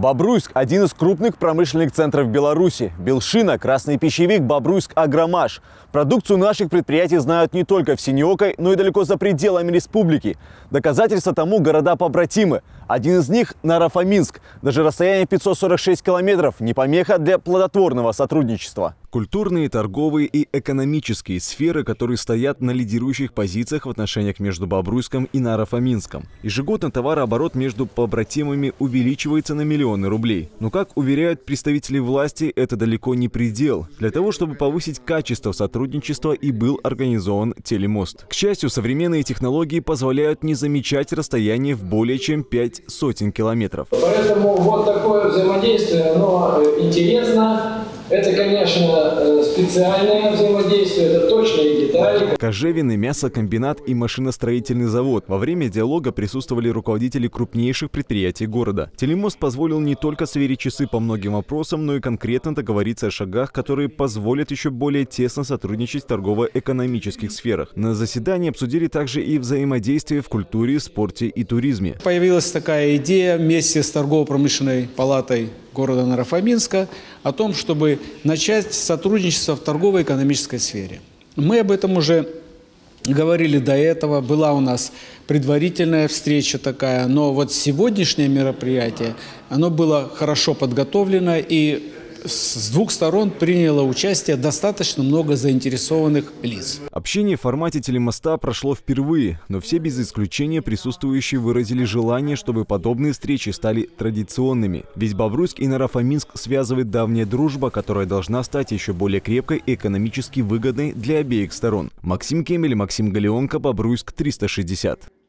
Бобруйск – один из крупных промышленных центров Беларуси. Белшина, красный пищевик, Бобруйск, Агромаш. Продукцию наших предприятий знают не только в Синеокой, но и далеко за пределами республики. Доказательства тому города-побратимы. Один из них – Нарафаминск. Даже расстояние 546 километров – не помеха для плодотворного сотрудничества. Культурные, торговые и экономические сферы, которые стоят на лидирующих позициях в отношениях между Бобруйском и Нарафаминском. Ежегодно товарооборот между побратимами увеличивается на миллионы рублей. Но, как уверяют представители власти, это далеко не предел. Для того, чтобы повысить качество сотрудничества и был организован телемост. К счастью, современные технологии позволяют не замечать расстояние в более чем пять сотен километров. Поэтому вот такое взаимодействие, оно э, интересно, это, конечно, э, специальное взаимодействие, это точные детали. Кожевенный мясокомбинат и машиностроительный завод. Во время диалога присутствовали руководители крупнейших предприятий города. Телемост позволил не только сверить часы по многим вопросам, но и конкретно договориться о шагах, которые позволят еще более тесно сотрудничать в торгово-экономических сферах. На заседании обсудили также и взаимодействие в культуре, спорте и туризме. Появилась такая идея вместе с торгово-промышленной палатой города Нарафаминска о том, чтобы начать сотрудничество в торгово-экономической сфере. Мы об этом уже говорили до этого, была у нас предварительная встреча такая, но вот сегодняшнее мероприятие, оно было хорошо подготовлено и с двух сторон приняло участие достаточно много заинтересованных лиц. Общение в формате телемоста прошло впервые, но все без исключения присутствующие выразили желание, чтобы подобные встречи стали традиционными. Ведь Бобруйск и Нарафаминск связывает давняя дружба, которая должна стать еще более крепкой и экономически выгодной для обеих сторон. Максим Кемель, Максим Галеонко, Бобруйск, 360.